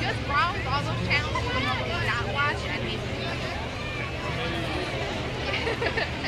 Just browse all those channels. For the not watch and be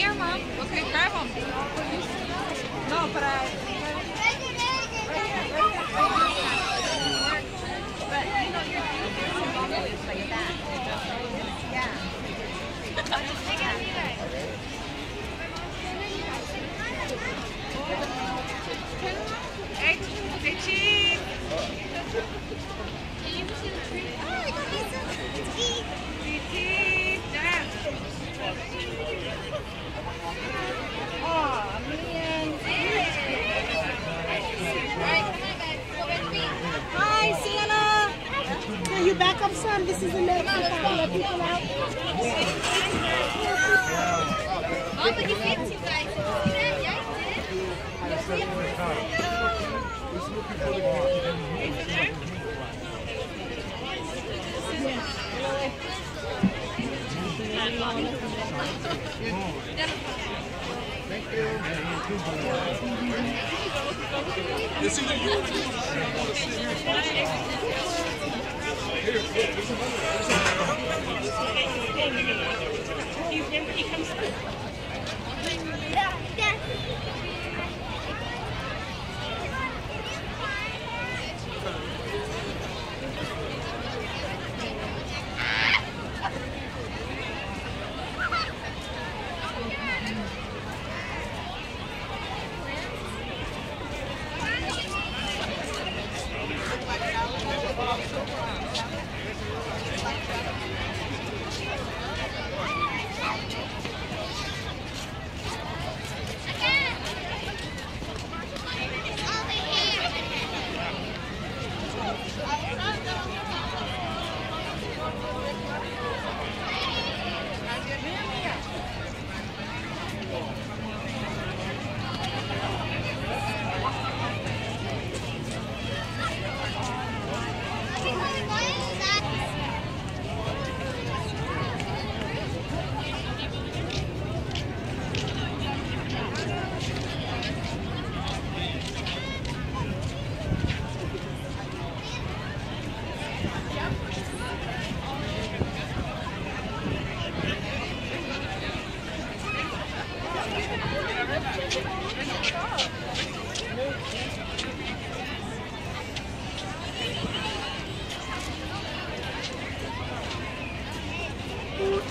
here, Mom. you back up some? This is the next one. Let people out. Oh, but you guys. Thank you. This is you. He comes. Yeah, yeah.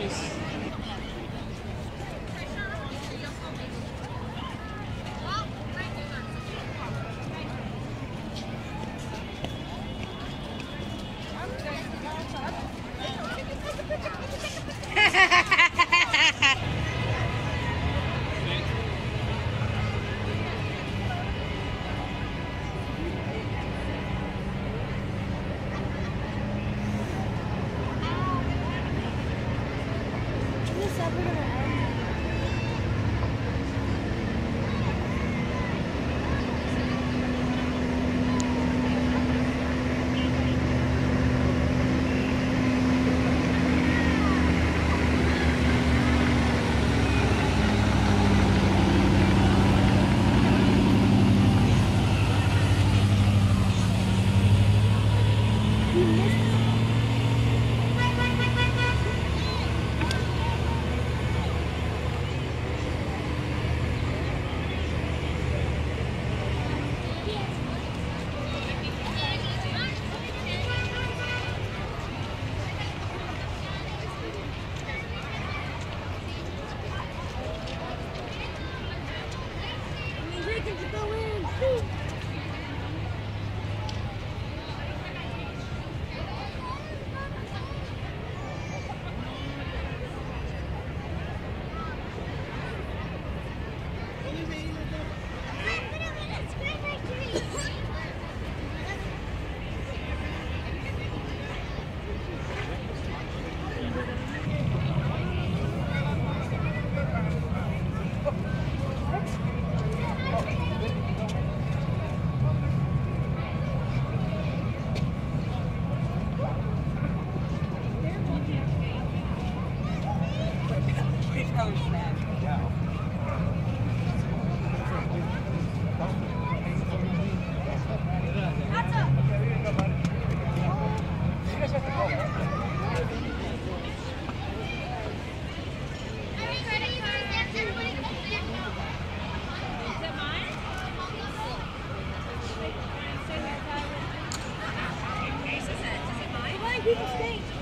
Peace. Ponies. Oh,